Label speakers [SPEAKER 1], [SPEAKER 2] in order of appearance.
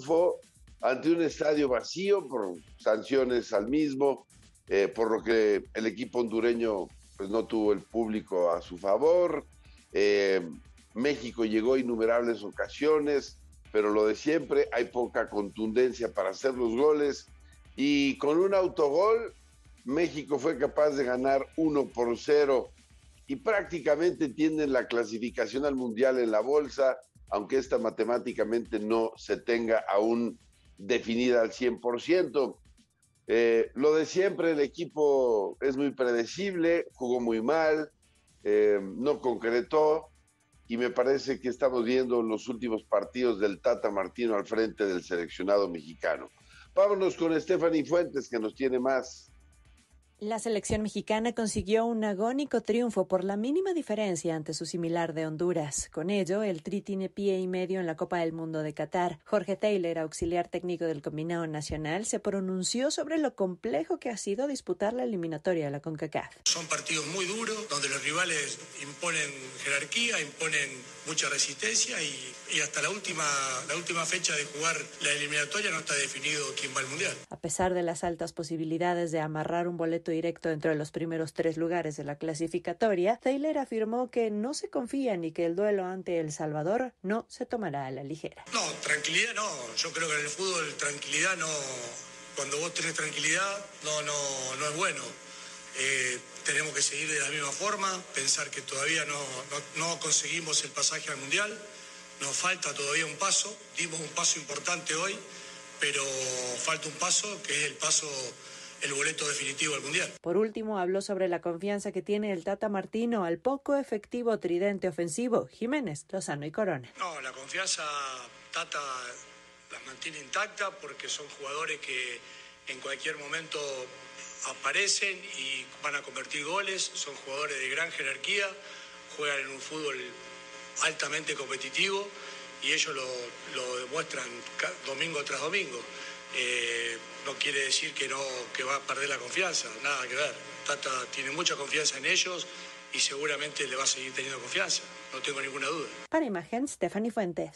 [SPEAKER 1] triunfo ante un estadio vacío por sanciones al mismo, eh, por lo que el equipo hondureño pues, no tuvo el público a su favor. Eh, México llegó innumerables ocasiones, pero lo de siempre, hay poca contundencia para hacer los goles. Y con un autogol, México fue capaz de ganar 1 por 0 y prácticamente tienen la clasificación al Mundial en la bolsa, aunque esta matemáticamente no se tenga aún definida al 100%. Eh, lo de siempre, el equipo es muy predecible, jugó muy mal, eh, no concretó y me parece que estamos viendo los últimos partidos del Tata Martino al frente del seleccionado mexicano. Vámonos con Stephanie Fuentes que nos tiene más.
[SPEAKER 2] La selección mexicana consiguió un agónico triunfo por la mínima diferencia ante su similar de Honduras. Con ello, el Tri tiene pie y medio en la Copa del Mundo de Qatar. Jorge Taylor, auxiliar técnico del combinado nacional, se pronunció sobre lo complejo que ha sido disputar la eliminatoria de la CONCACAF.
[SPEAKER 3] Son partidos muy duros, donde los rivales imponen jerarquía, imponen mucha resistencia y, hasta la última, la última fecha de jugar la eliminatoria no está definido quién va al Mundial.
[SPEAKER 2] A pesar de las altas posibilidades de amarrar un boleto directo dentro de los primeros tres lugares de la clasificatoria, Taylor afirmó que no se confía ni que el duelo ante El Salvador no se tomará a la ligera.
[SPEAKER 3] No, tranquilidad no. Yo creo que en el fútbol tranquilidad no. Cuando vos tenés tranquilidad, no, no, no es bueno. Eh, tenemos que seguir de la misma forma, pensar que todavía no, no, no conseguimos el pasaje al Mundial, nos falta todavía un paso, dimos un paso importante hoy, pero falta un paso que es el paso el boleto definitivo al Mundial.
[SPEAKER 2] Por último, habló sobre la confianza que tiene el Tata Martino al poco efectivo tridente ofensivo, Jiménez, Lozano y Corona.
[SPEAKER 3] No, la confianza Tata las mantiene intacta porque son jugadores que en cualquier momento aparecen y van a convertir goles, son jugadores de gran jerarquía, juegan en un fútbol altamente competitivo y ellos lo, lo demuestran domingo tras domingo. Eh, no quiere decir que, no, que va a perder la confianza, nada que ver. Tata tiene mucha confianza en ellos y seguramente le va a seguir teniendo confianza, no tengo ninguna duda.
[SPEAKER 2] Para imagen, Stephanie Fuentes.